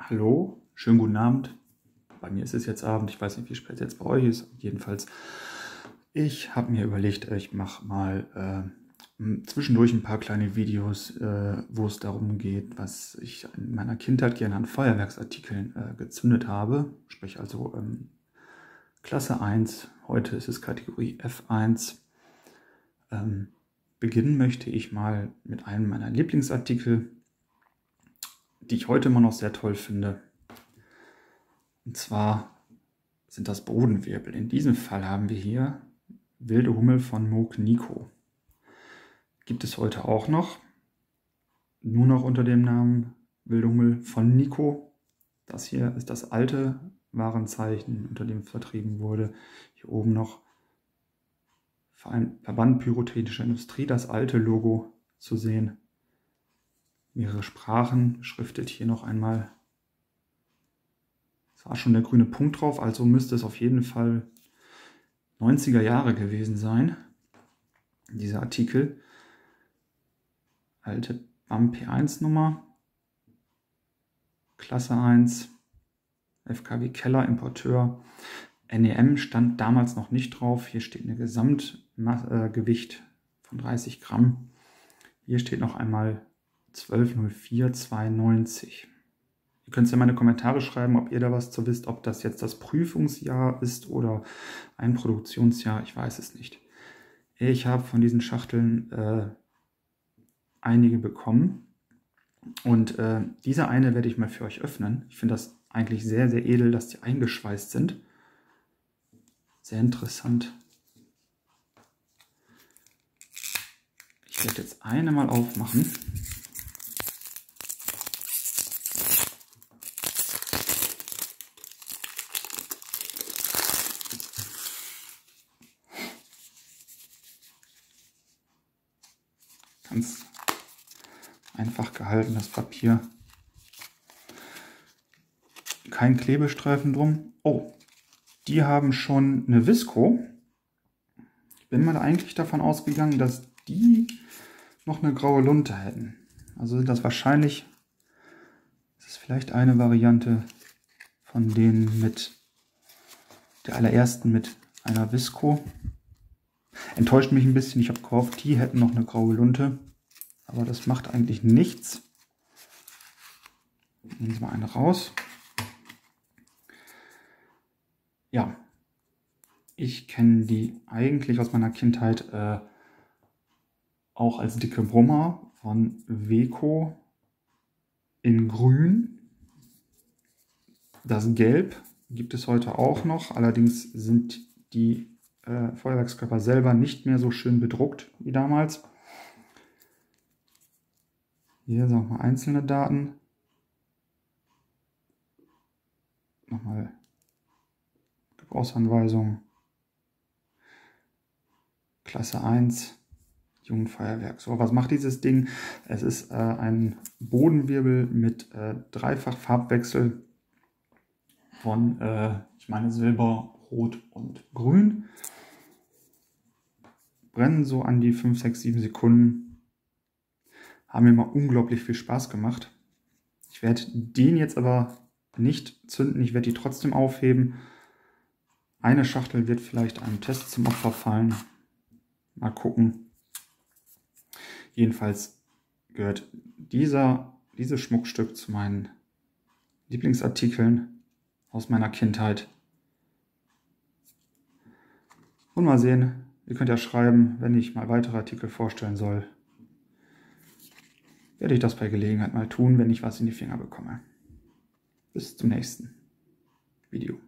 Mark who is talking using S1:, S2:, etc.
S1: Hallo, schönen guten Abend. Bei mir ist es jetzt Abend, ich weiß nicht, wie spät es jetzt bei euch ist. Jedenfalls, ich habe mir überlegt, ich mache mal äh, zwischendurch ein paar kleine Videos, äh, wo es darum geht, was ich in meiner Kindheit gerne an Feuerwerksartikeln äh, gezündet habe. Sprich also ähm, Klasse 1, heute ist es Kategorie F1. Ähm, beginnen möchte ich mal mit einem meiner Lieblingsartikel die ich heute immer noch sehr toll finde. Und zwar sind das Bodenwirbel. In diesem Fall haben wir hier Wilde Hummel von Moog Nico. Gibt es heute auch noch. Nur noch unter dem Namen Wilde Hummel von Nico. Das hier ist das alte Warenzeichen, unter dem vertrieben wurde. Hier oben noch Verband Pyrotechnischer Industrie, das alte Logo zu sehen mehrere Sprachen, beschriftet hier noch einmal. Es war schon der grüne Punkt drauf, also müsste es auf jeden Fall 90er Jahre gewesen sein. Dieser Artikel. Alte BAM P1 Nummer. Klasse 1. FKW Keller Importeur. NEM stand damals noch nicht drauf. Hier steht ein Gesamtgewicht von 30 Gramm. Hier steht noch einmal 12.04.92. Ihr könnt ja mal in die Kommentare schreiben, ob ihr da was zu wisst, ob das jetzt das Prüfungsjahr ist oder ein Produktionsjahr. Ich weiß es nicht. Ich habe von diesen Schachteln äh, einige bekommen. Und äh, diese eine werde ich mal für euch öffnen. Ich finde das eigentlich sehr, sehr edel, dass die eingeschweißt sind. Sehr interessant. Ich werde jetzt eine mal aufmachen. Ganz einfach gehaltenes Papier. Kein Klebestreifen drum. Oh, die haben schon eine Visco. Ich bin mal eigentlich davon ausgegangen, dass die noch eine graue Lunte hätten. Also sind das wahrscheinlich, das ist vielleicht eine Variante von denen mit der allerersten mit einer Visco. Enttäuscht mich ein bisschen. Ich habe gehofft, die hätten noch eine graue Lunte. Aber das macht eigentlich nichts. Nehmen Sie mal eine raus. Ja, ich kenne die eigentlich aus meiner Kindheit äh, auch als dicke Brummer von Weco in grün. Das Gelb gibt es heute auch noch. Allerdings sind die äh, Feuerwerkskörper selber nicht mehr so schön bedruckt wie damals. Hier sind nochmal einzelne Daten. Nochmal Gebrauchsanweisung. Klasse 1, Jugendfeuerwerk. So, was macht dieses Ding? Es ist äh, ein Bodenwirbel mit äh, dreifach Farbwechsel von, äh, ich meine, Silber, Rot und Grün brennen so an die 5, 6, 7 Sekunden. Haben mir mal unglaublich viel Spaß gemacht. Ich werde den jetzt aber nicht zünden, ich werde die trotzdem aufheben. Eine Schachtel wird vielleicht einem Test zum Opfer fallen. Mal gucken. Jedenfalls gehört dieser, dieses Schmuckstück zu meinen Lieblingsartikeln aus meiner Kindheit. Und mal sehen, Ihr könnt ja schreiben, wenn ich mal weitere Artikel vorstellen soll. Werde ich das bei Gelegenheit mal tun, wenn ich was in die Finger bekomme. Bis zum nächsten Video.